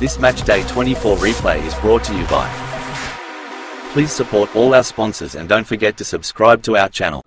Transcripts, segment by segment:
This match day 24 replay is brought to you by. Please support all our sponsors and don't forget to subscribe to our channel.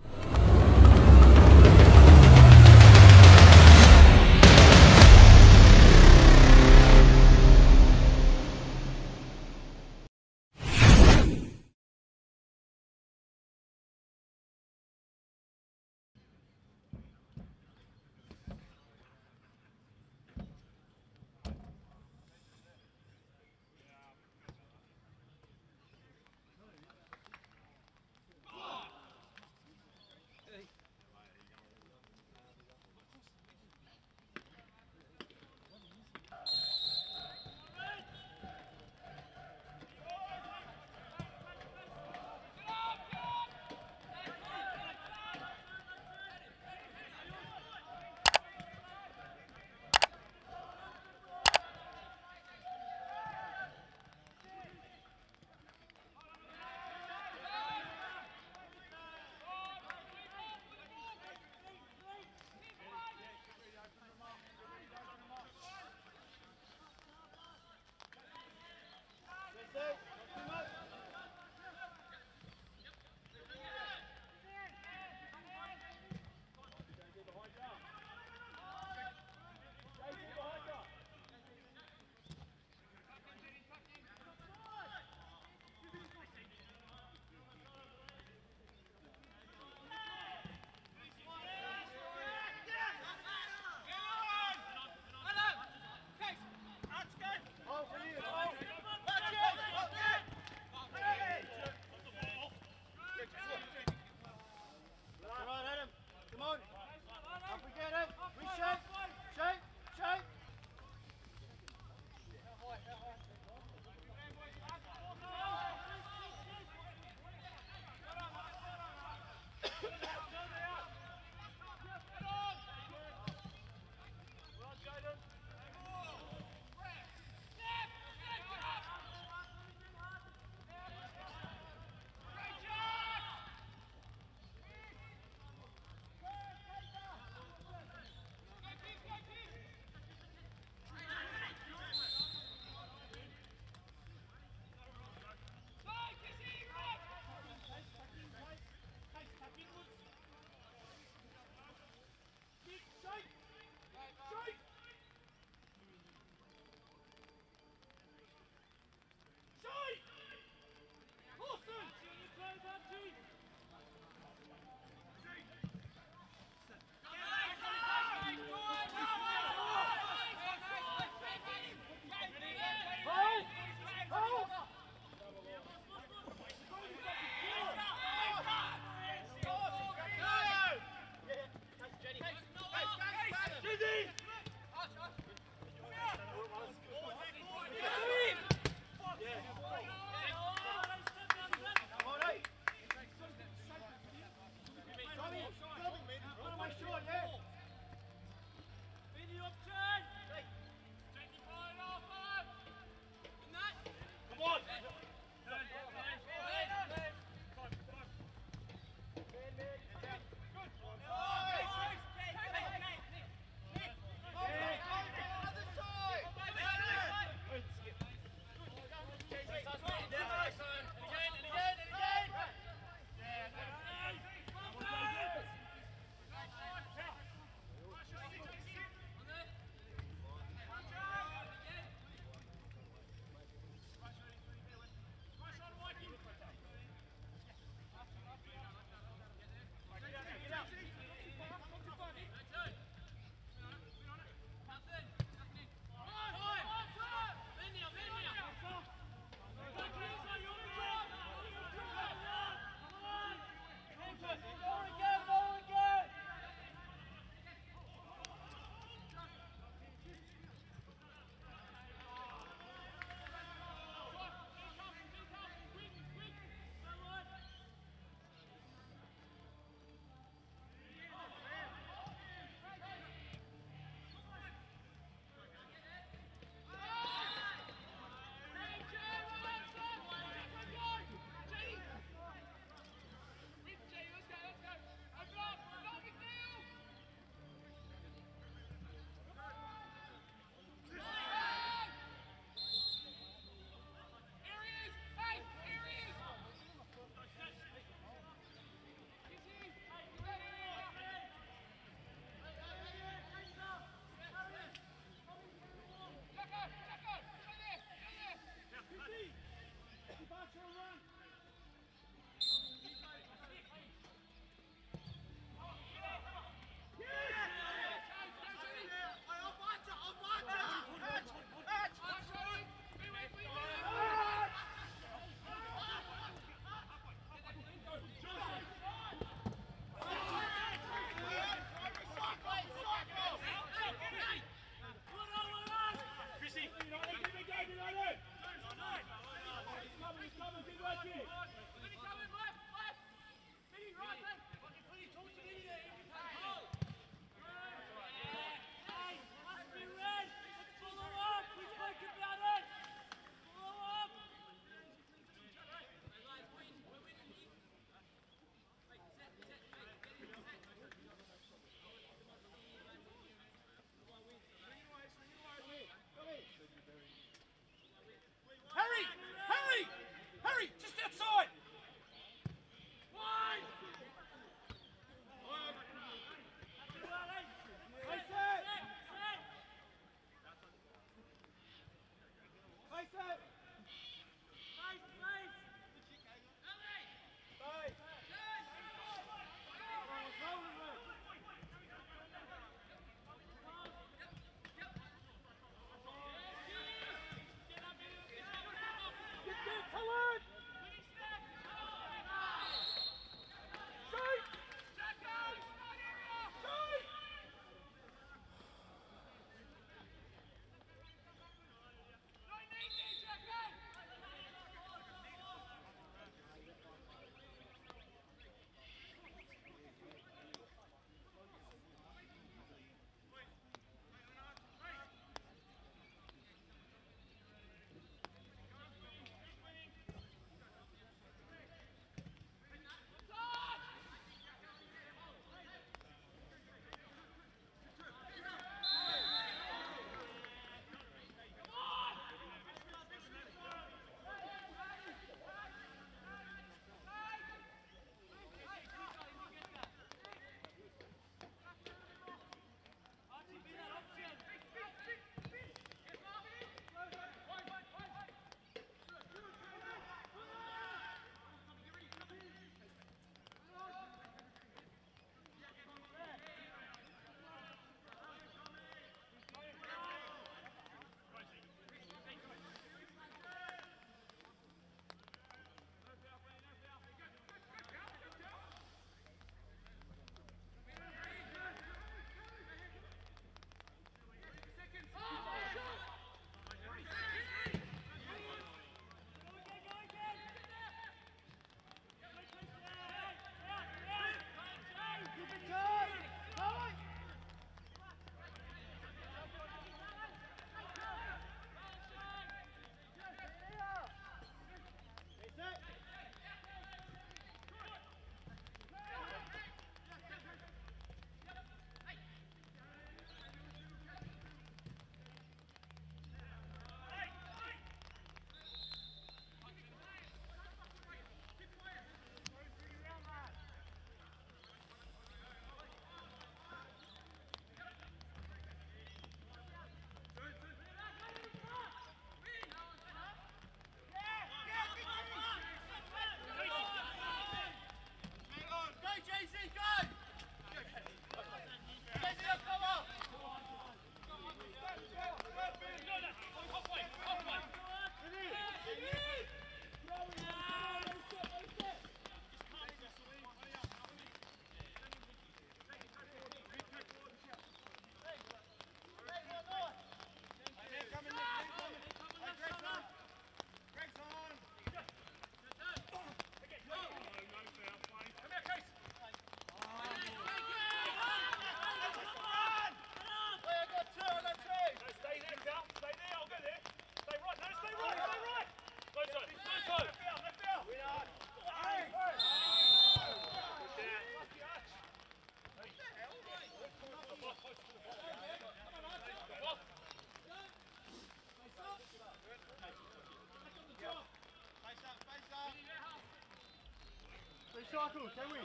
Shaku, can we?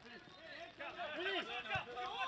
Finish! Finish!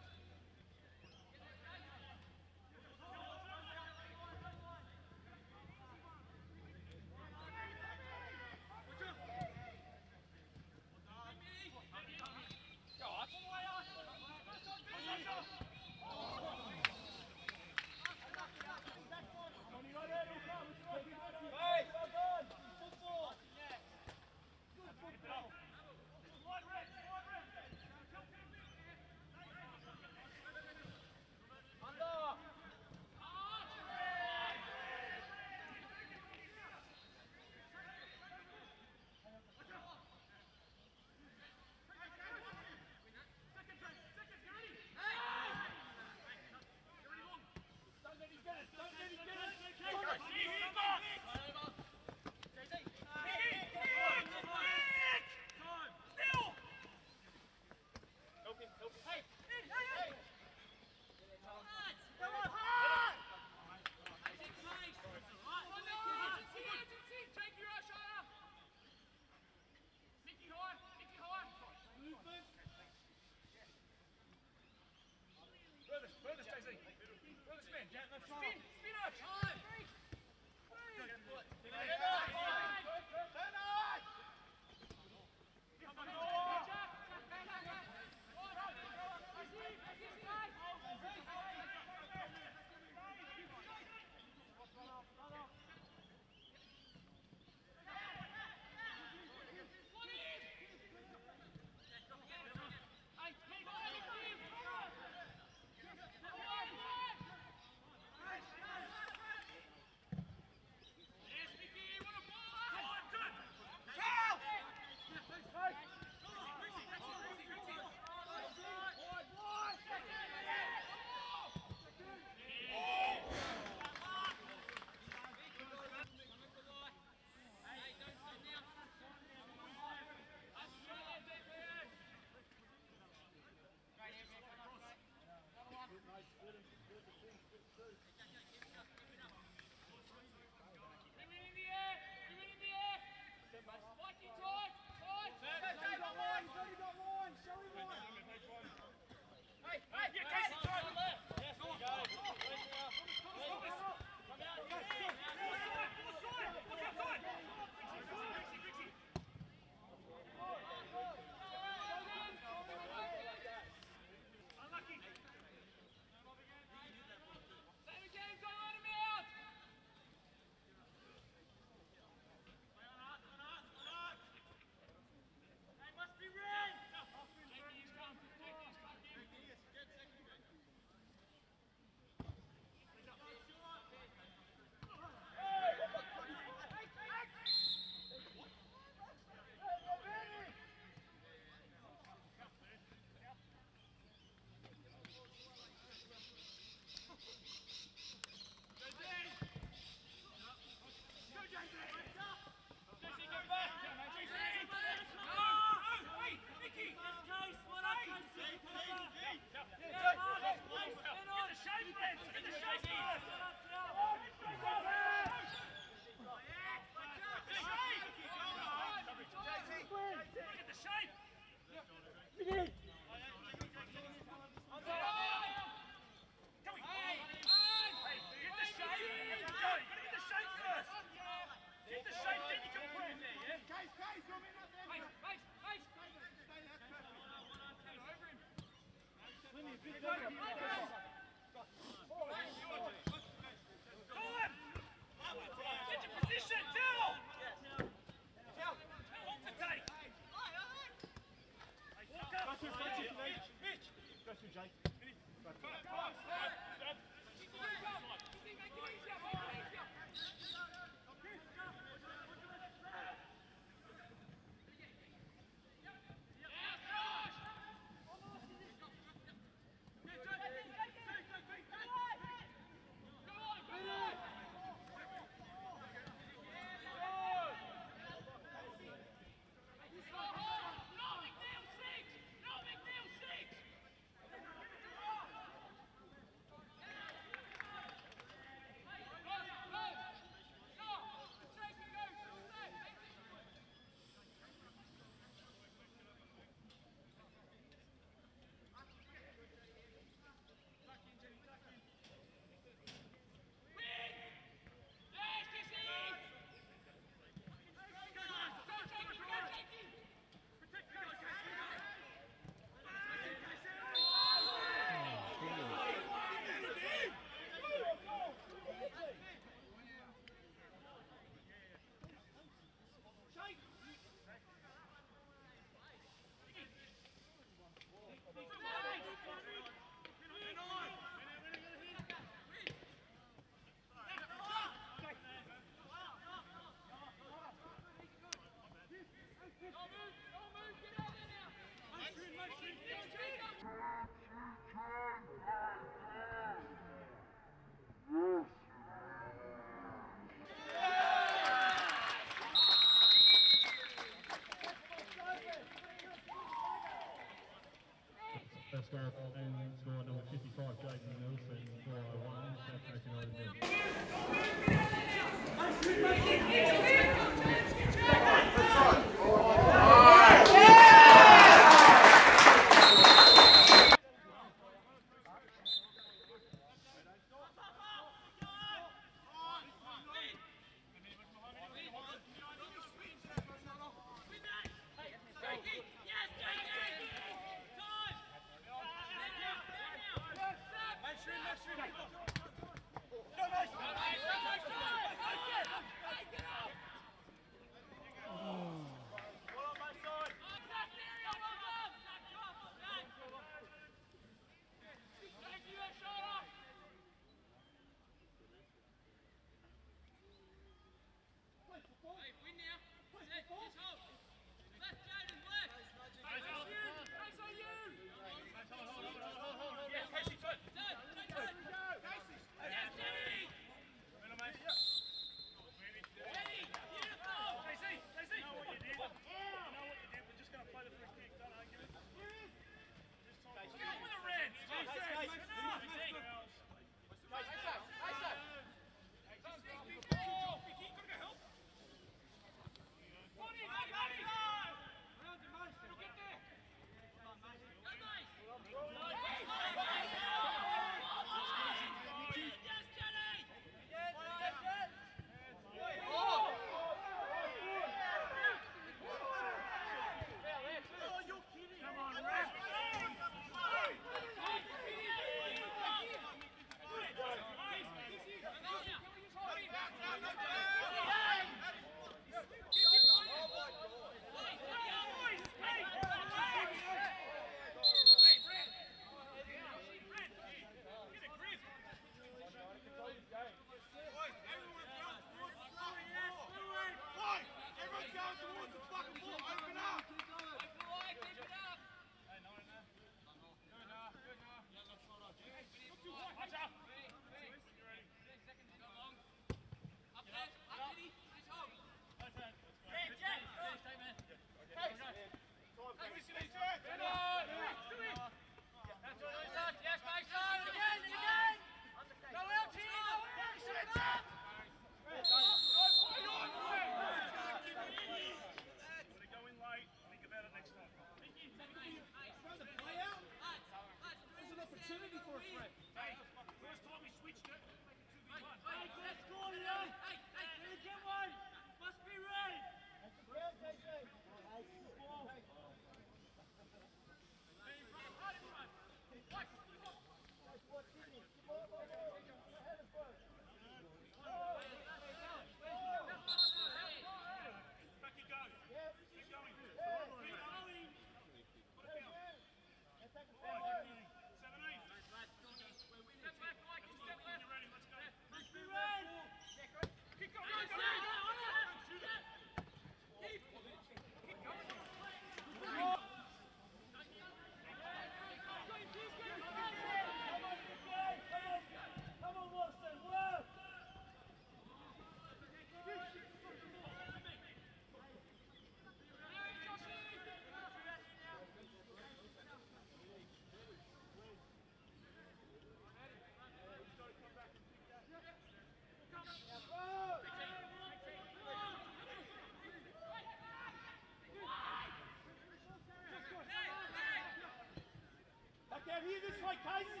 Casey!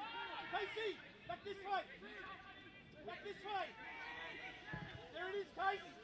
Casey! Back this way! Back this way! There it is, Casey!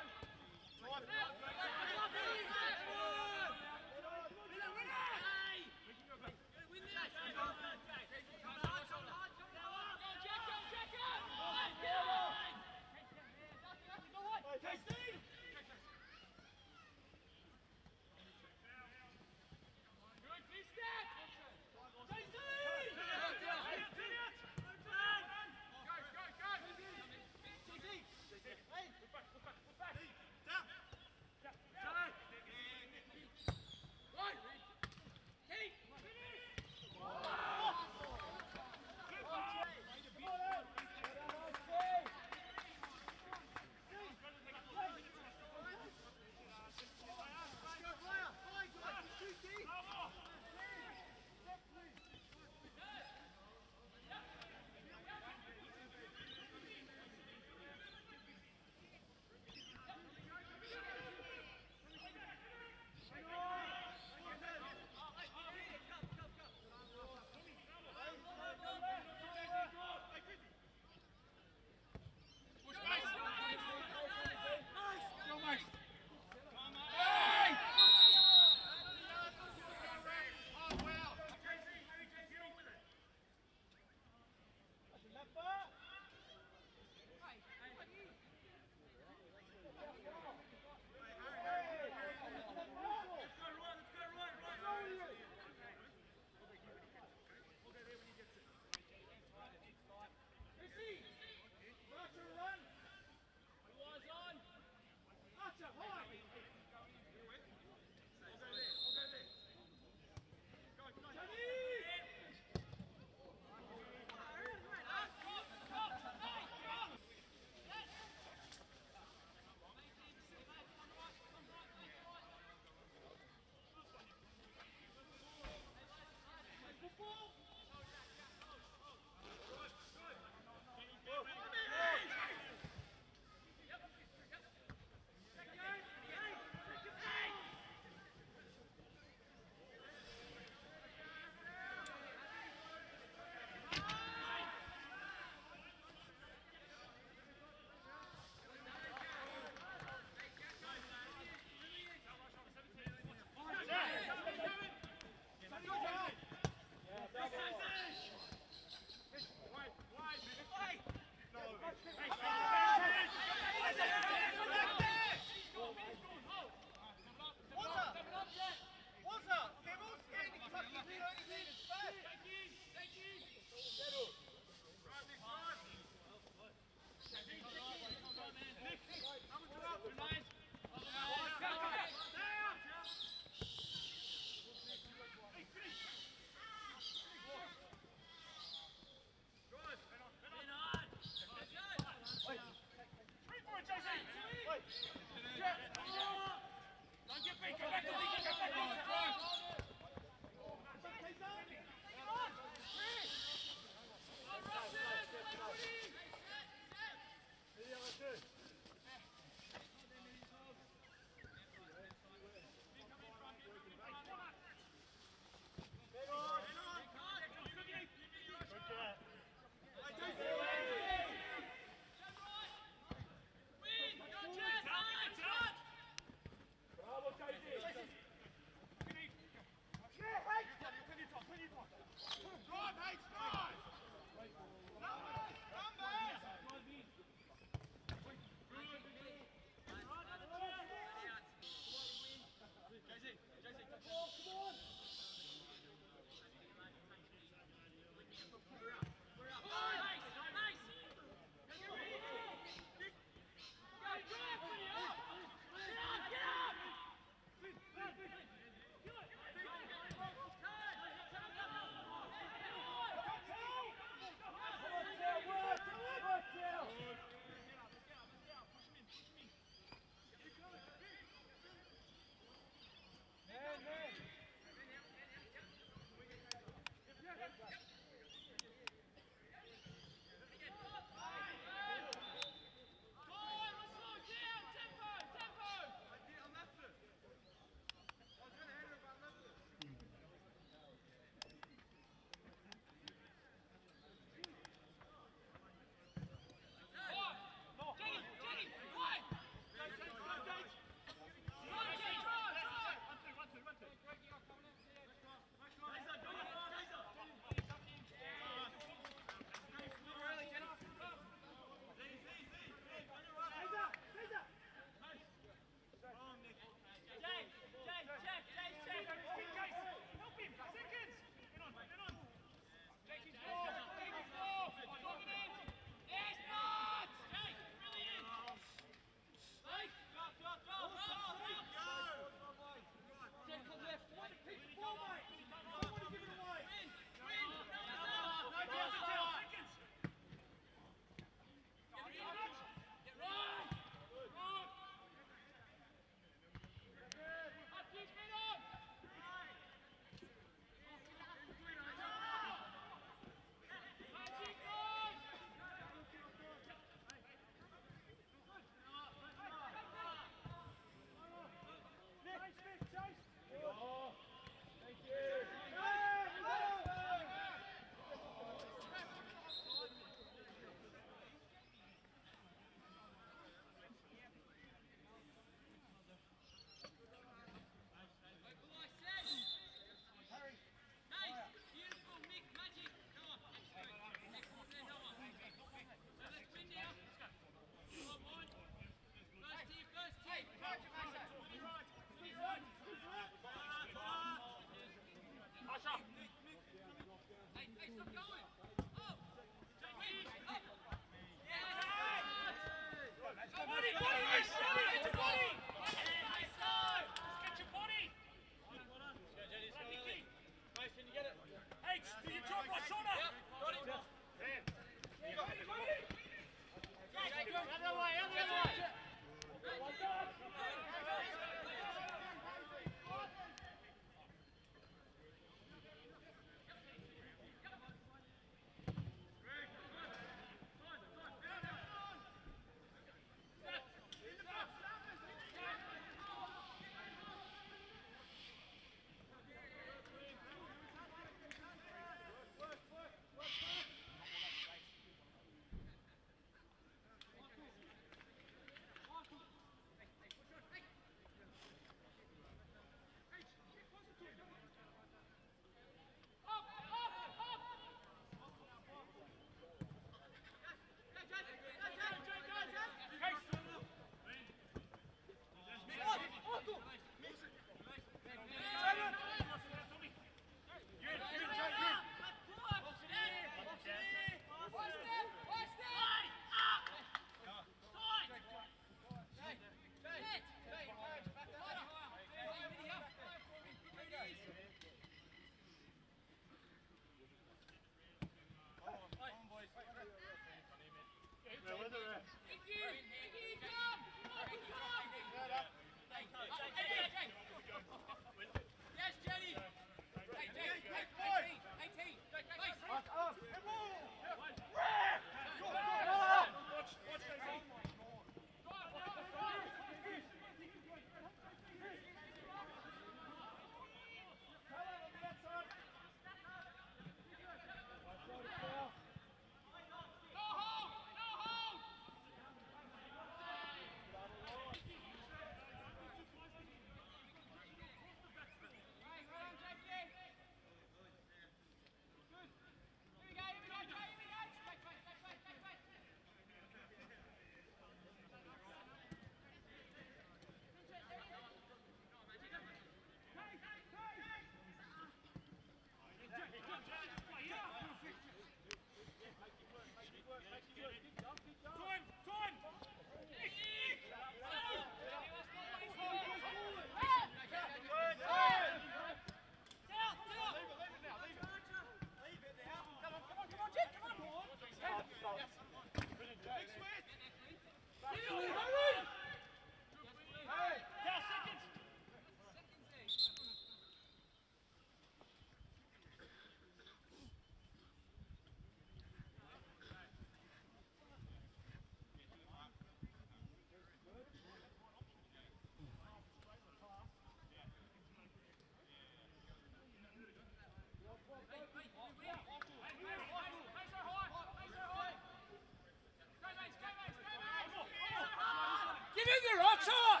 Finger up top!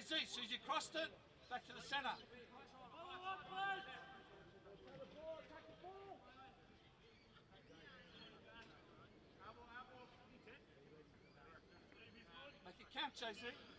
Jesus, as you crossed it, back to the centre. Make it count, Jay-Z.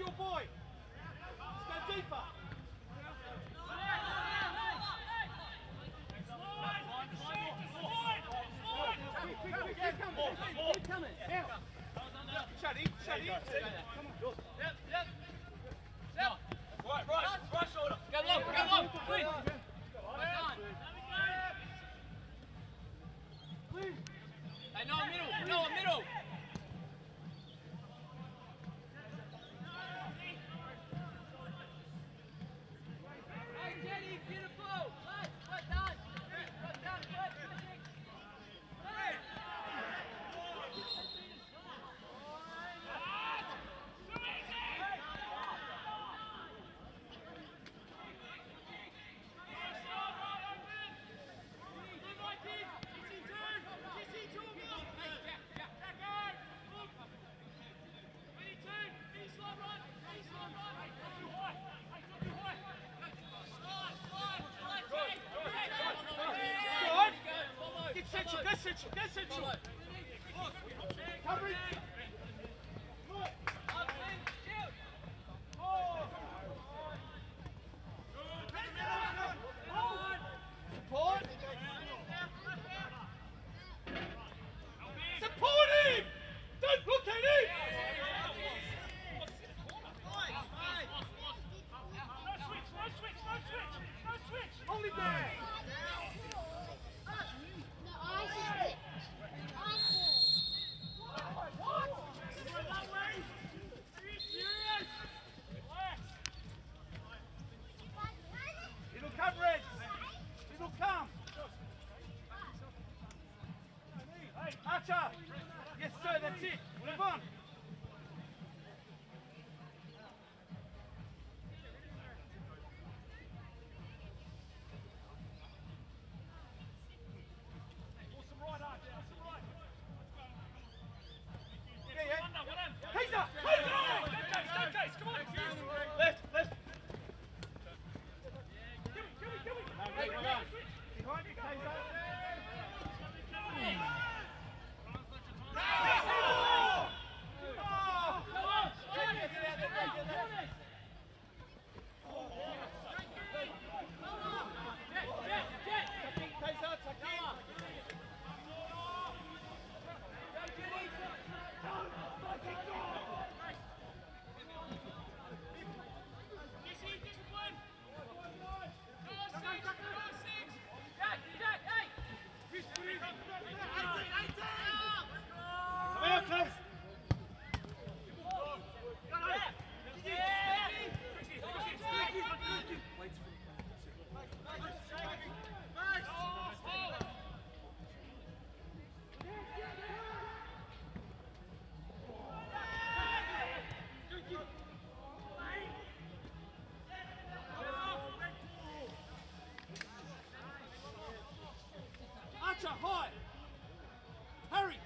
your boy. Let's go deeper. Keep coming. Shut in, shut in. Geçin, geçin şu. Covering. Catcher! Yes, sir, that's it. Move on. Archer, high. Harry,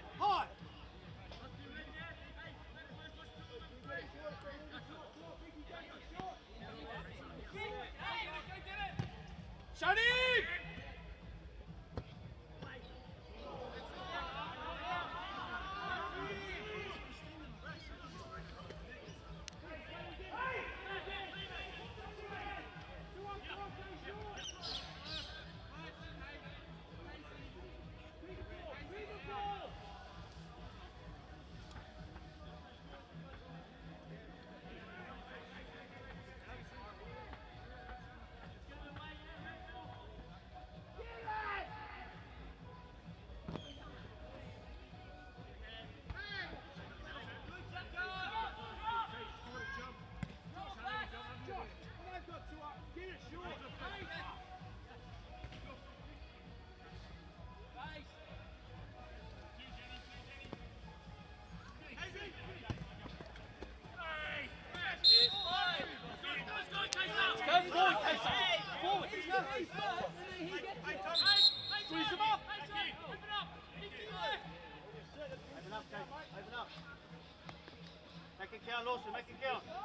Make it count, Lawson. Make it count.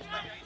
Thank you.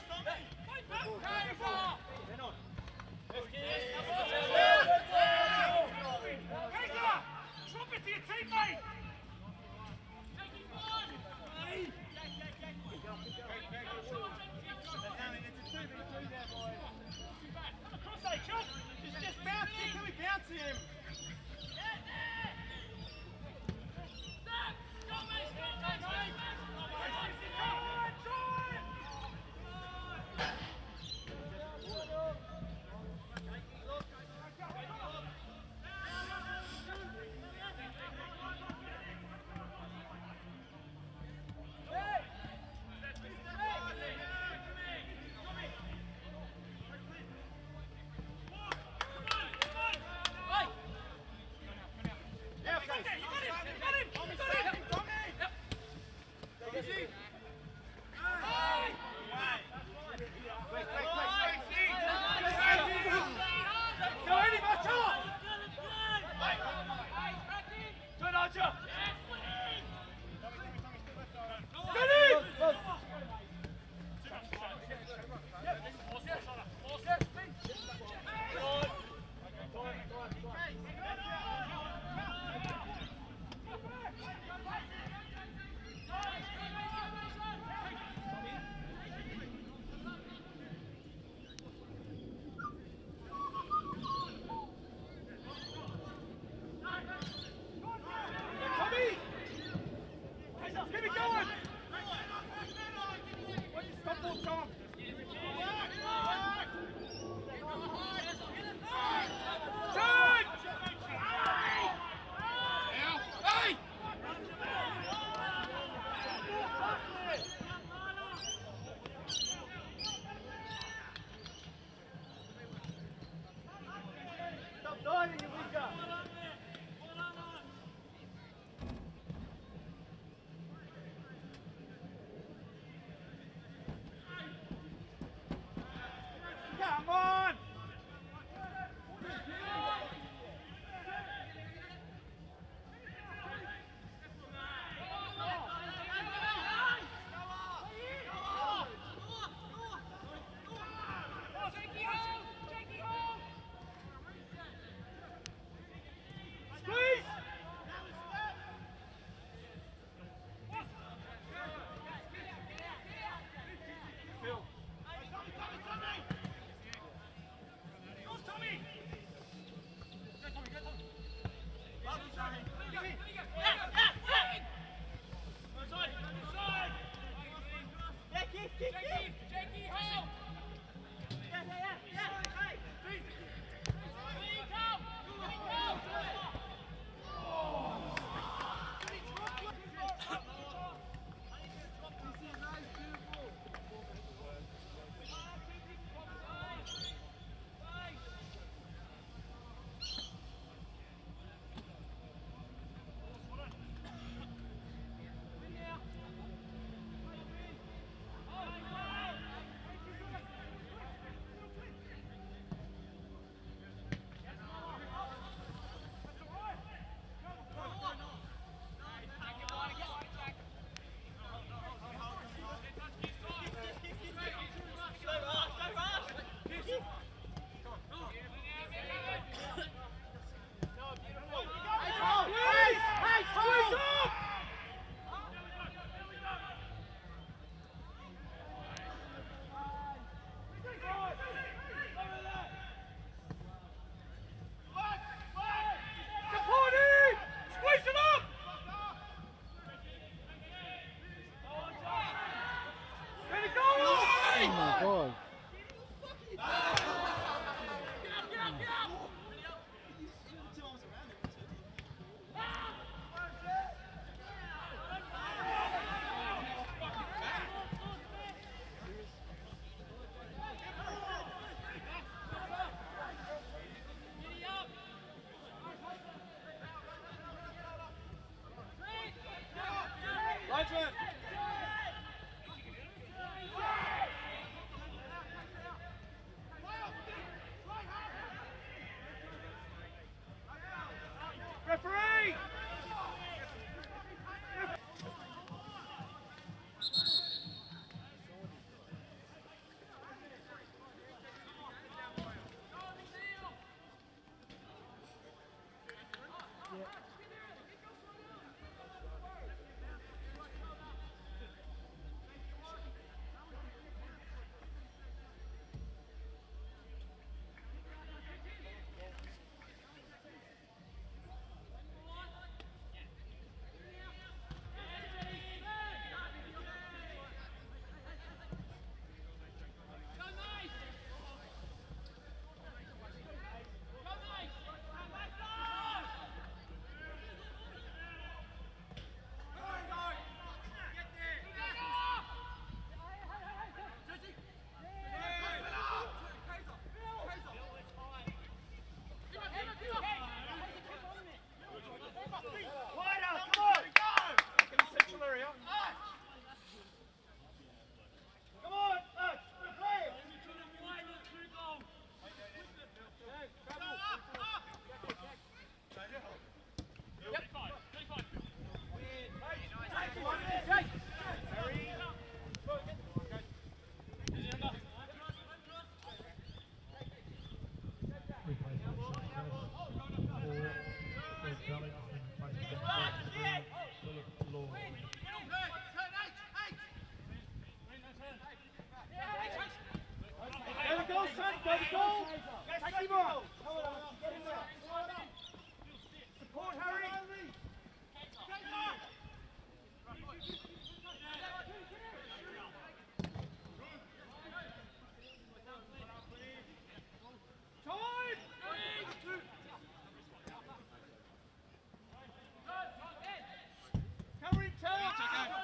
Harry, Go,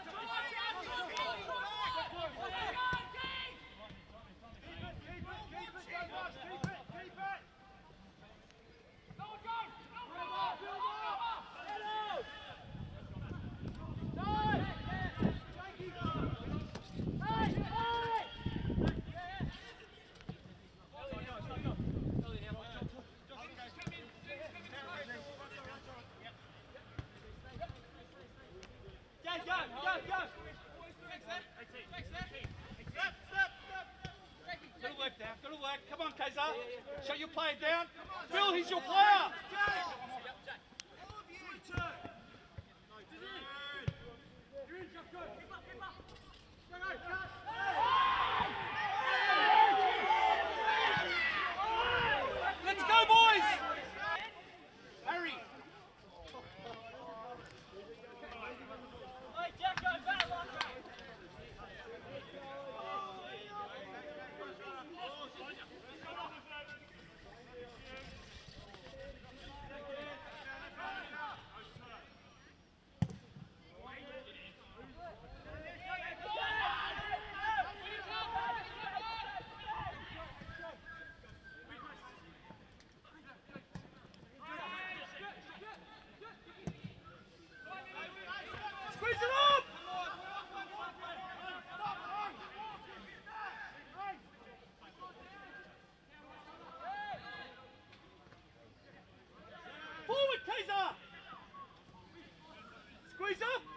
go, go, go! Good work now, good work. Come on, Kaiser. Shut your player down. Phil, he's your player. up!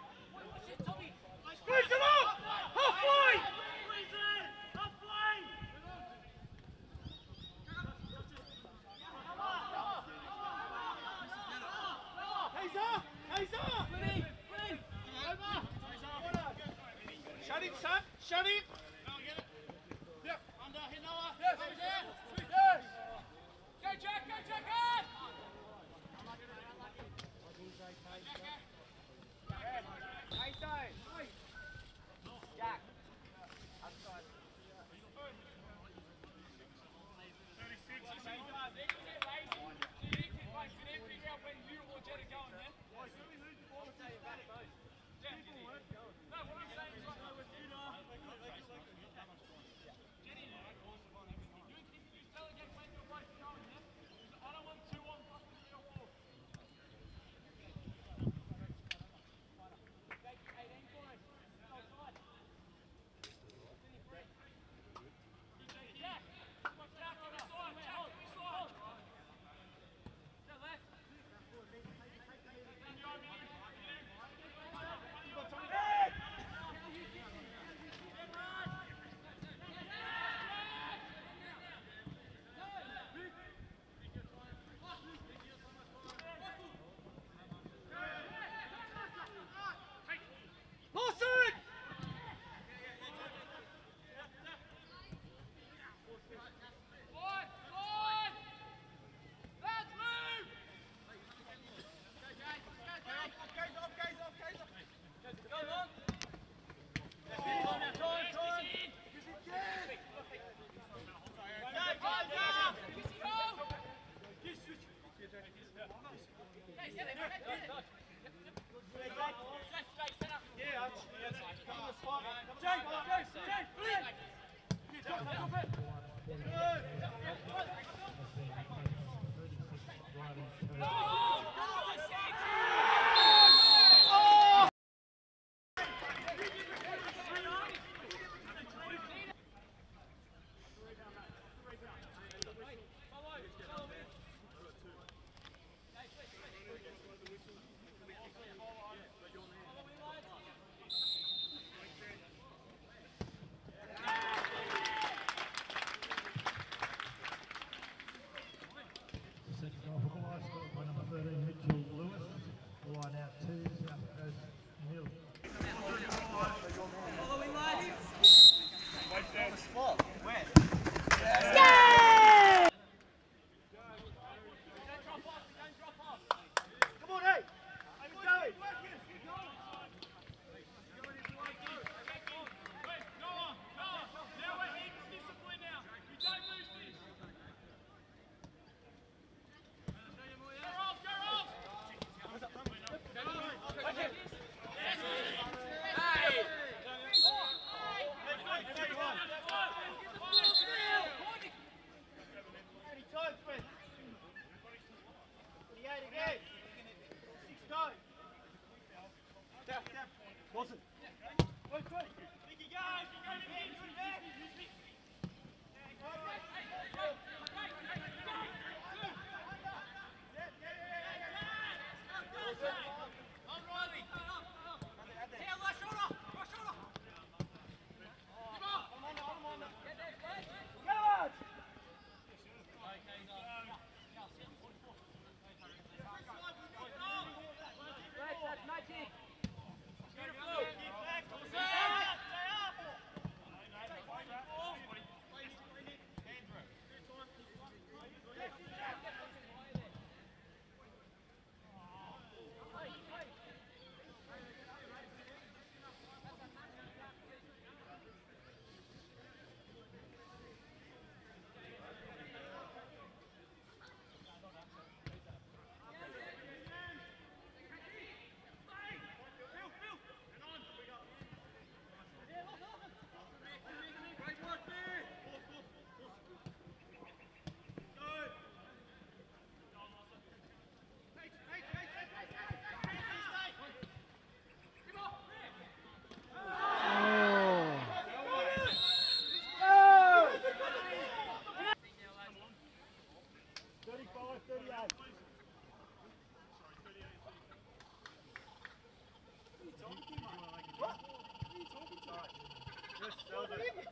You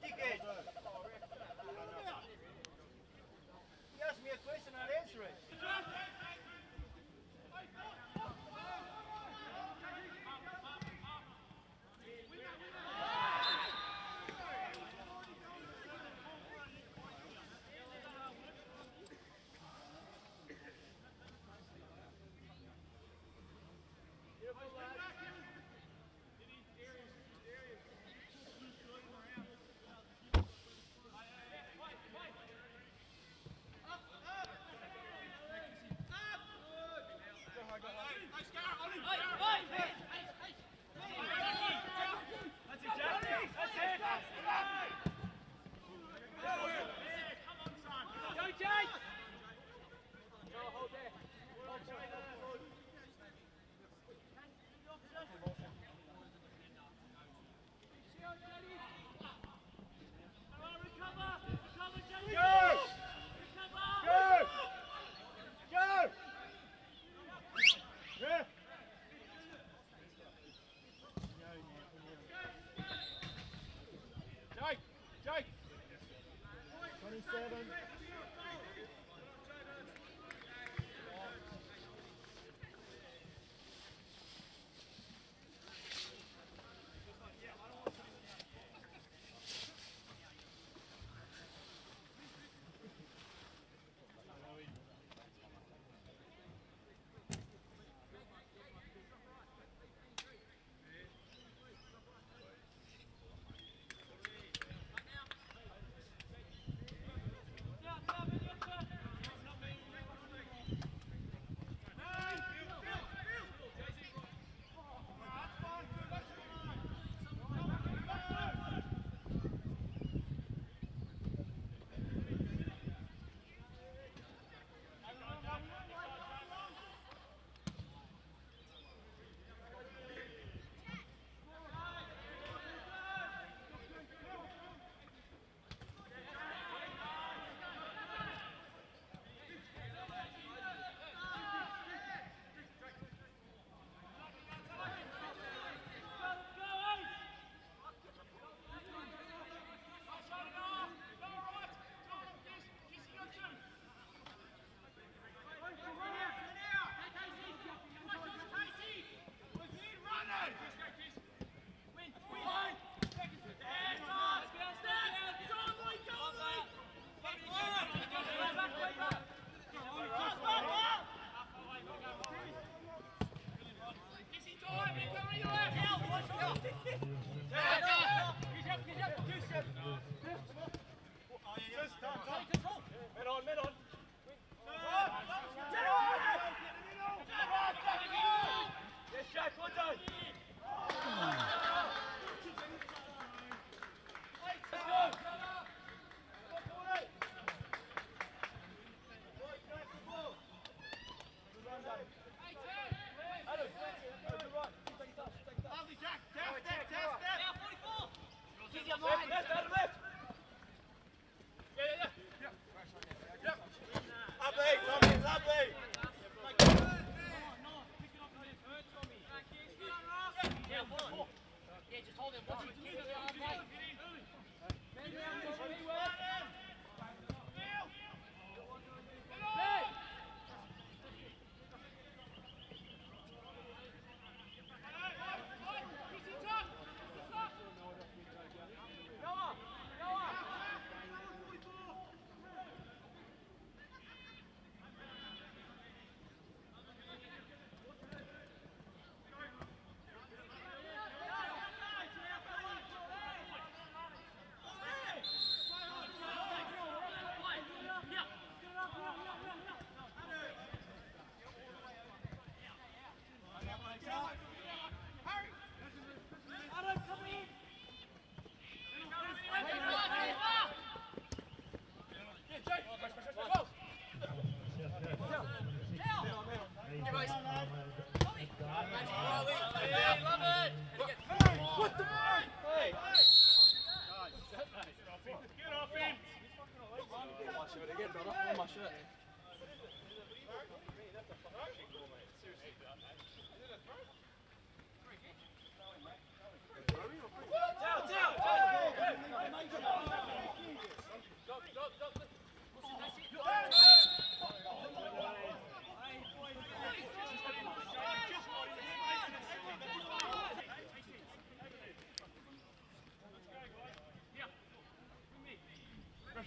dickhead. He asked me a question,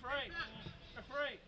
Referee. Referee. Casey.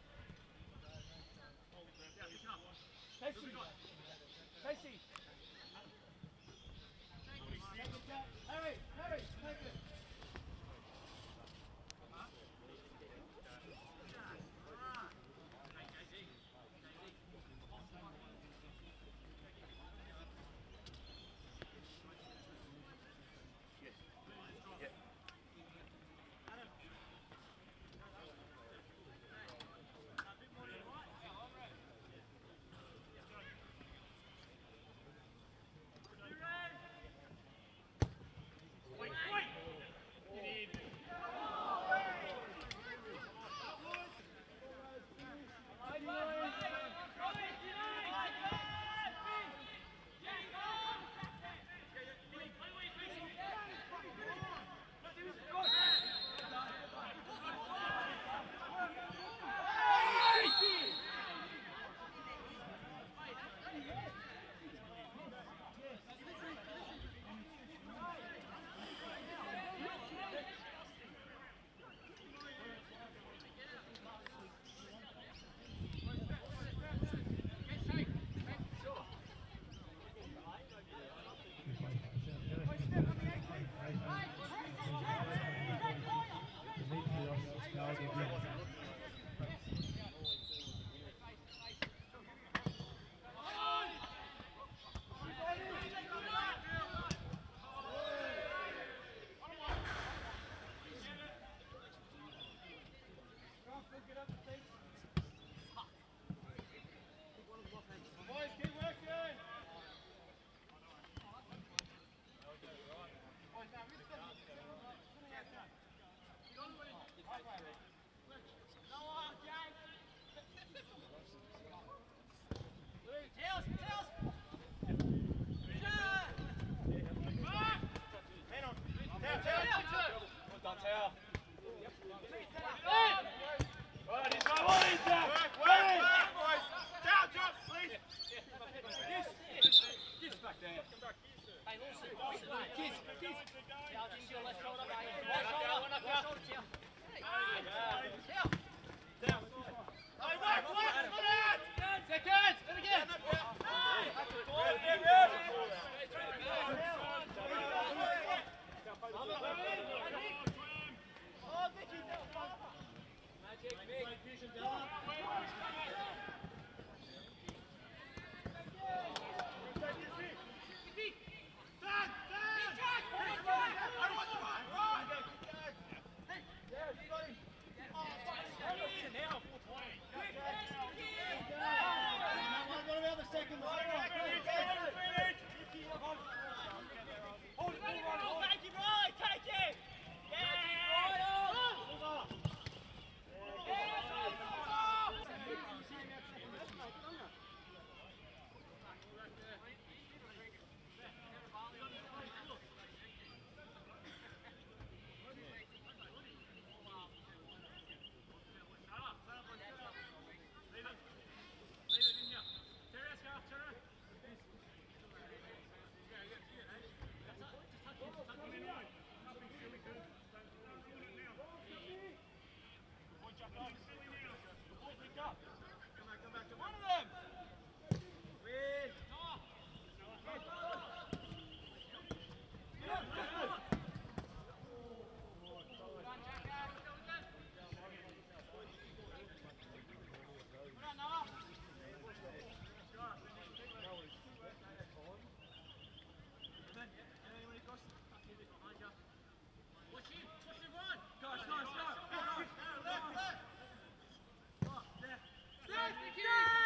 Security!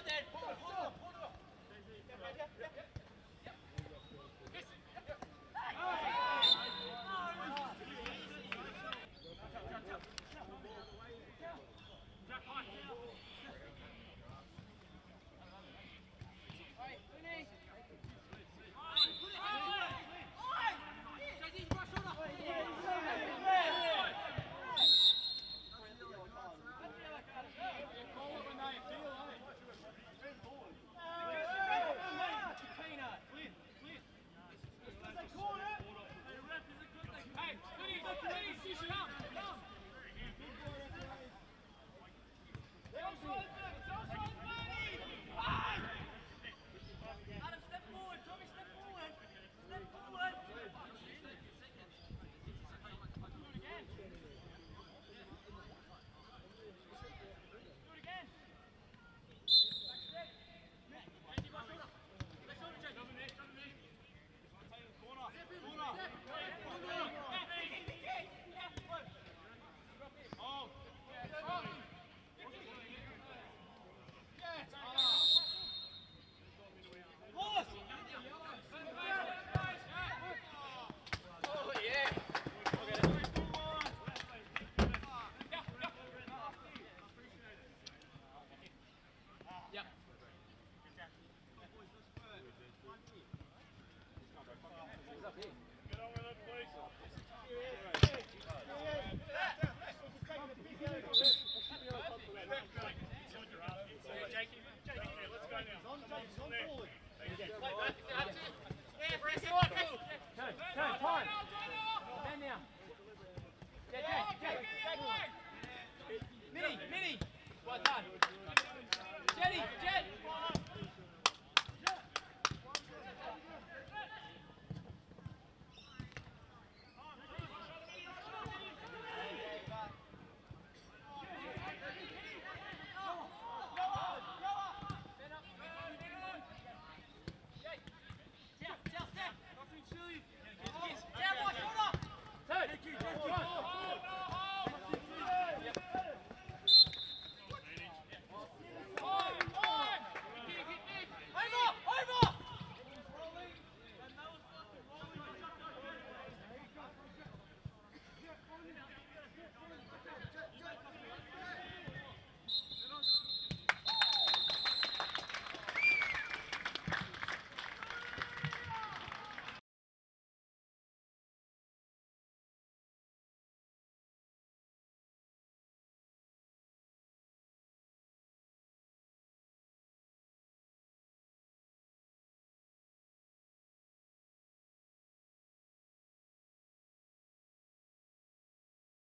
that